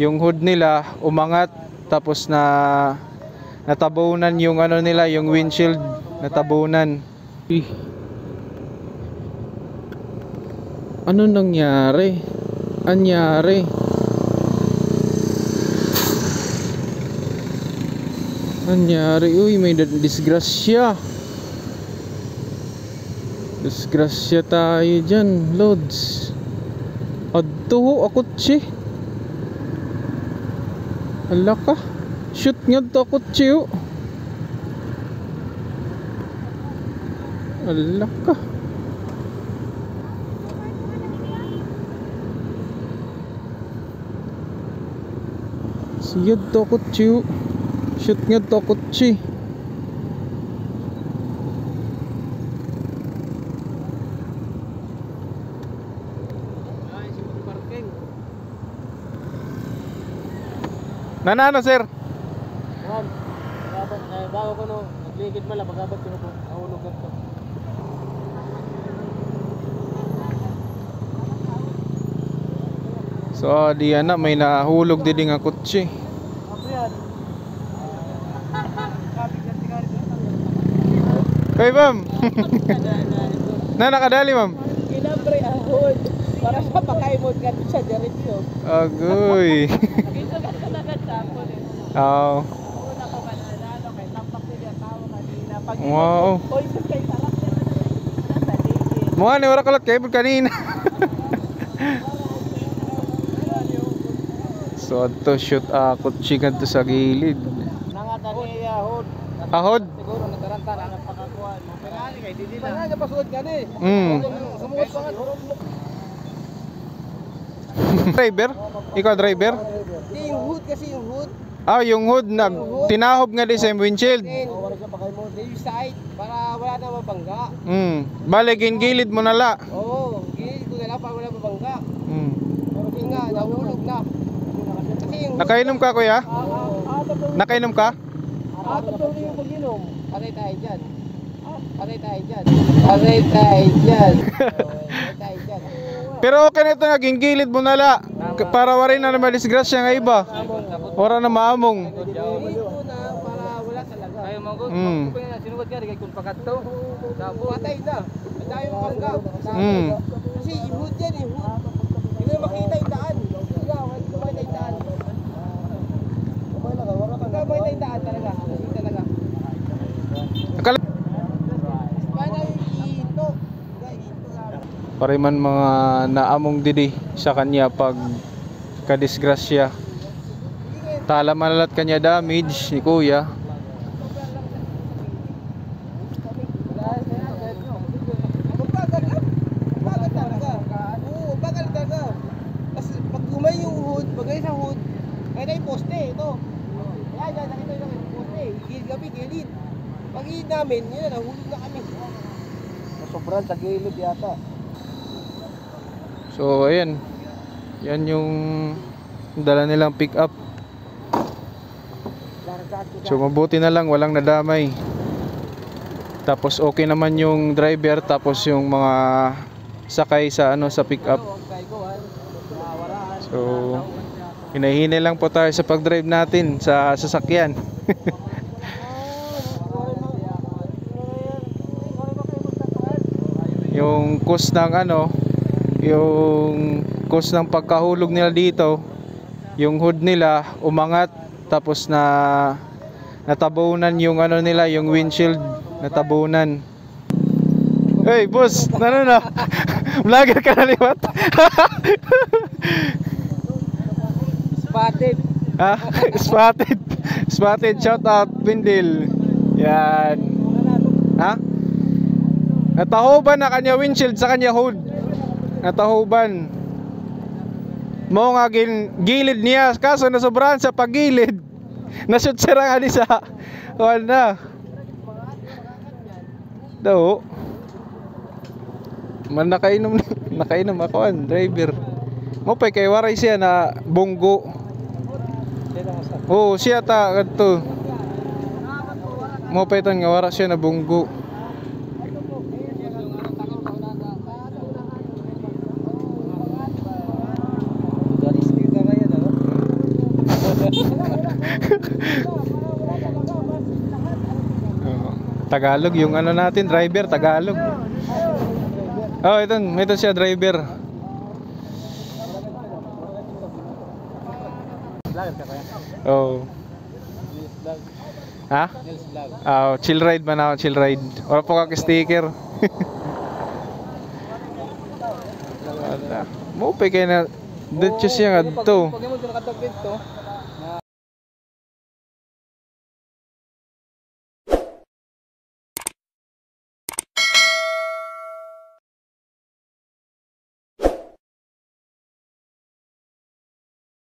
yung hood nila umangat tapos na natabunan yung ano nila, yung windshield natabunan. Ano nangyari? Anyari? Anyari? Uy, may disgrasya. Disgrasya tayo dyan, Lods. Adto ho, akot. Hala ka. Shoot nga to akot si ho. Hala ka. Siyad to akot si ho. Shoot nga to akot Nanano sir? Ma'am, bagabot, eh, bago ko no, nagligid man lang, bagabot ko no, ahulog ko. So di ana may nahulog din nga kutsi. Yan. Kay ma'am. na nakadali ma'am. Kinabre ahon. Para sa pakaimod ka sa diretso. Agoy. Oo. Wow. Mga ni wala kalat kay kanina. so to shoot a kutsi kadto sa gilid. Nangatan ni ahon. Ahod. Siguro nataranta na napakakuan. Pinali kay dili na. Wala pasuod ka ni. Mm. Sumuot pa nga. Driver? Ikaw driver? Di yung hood kasi yung hood. Ah, yung hood nag tinahob nga di sa windshield. Then, wala siya pakaimod. Yung side para wala na mabangga. Mm. Bale gilid mo na la. Oo, gilid ko na lang para wala mabangga. Mm. Pero yun nga, nahulog na. Kasi yung Nakainom ka kuya? Nakainom. Nakainom ka? Ato to yung pag-inom. Patay tayo dyan. Patay tayo dyan. Patay tayo dyan. Patay tayo dyan. Pero okay na ito naging gilid mo na la. K- Para warin na naman disgrasya nga iba. Wala na maamong. Para wala talaga. Ayaw mo ko. Mm. Sinugod ka, rigay kung pakat to. Patay na. Dami mo. Mm. Kasi yung hood yan, yung hood. Hindi mo makita yung daan. Hindi ka makita yung daan. Hindi ka makita yung daan talaga. Hindi talaga. Akala Paano yung ihinto? Hindi, ihinto lang. pare man mga naamong didi sa kanya pag kadisgrasya. Tala malalat kanya damage ni kuya. Namin, yun na, nahulog na kami. Sobrang sa gilid yata. So ayan. Yan yung dala nilang pick up. So mabuti na lang walang nadamay. Tapos okay naman yung driver tapos yung mga sakay sa ano sa pick up. So hinahinay lang po tayo sa pag-drive natin sa sasakyan. yung cost ng ano yung cost ng pagkahulog nila dito yung hood nila umangat tapos na natabunan yung ano nila yung windshield natabunan Hey boss, ano na? Vlogger ka na liwat? Spotted. ha? Spotted. Spotted shout out Pindil. Yan. Ha? Natahuban na kanya windshield sa kanya hood. Natahuban. Mo nga gil, gilid niya kaso nasobrahan sa pagilid. Nashoot siya nga sa na. Daw. Man nakainom nakainom ako an driver. Mo pa kay waray siya na bunggo. Oo, siya ta kadto. Mo pa iton nga wara siya na bunggo. Tagalog yung ano natin, driver, Tagalog. Oh, ito, ito siya driver. Oh. Ha? Ah, chill ride man ako, chill ride. Wala po kag sticker. Mo pa kay na dito siya nga to. Pag mo nakatag dito,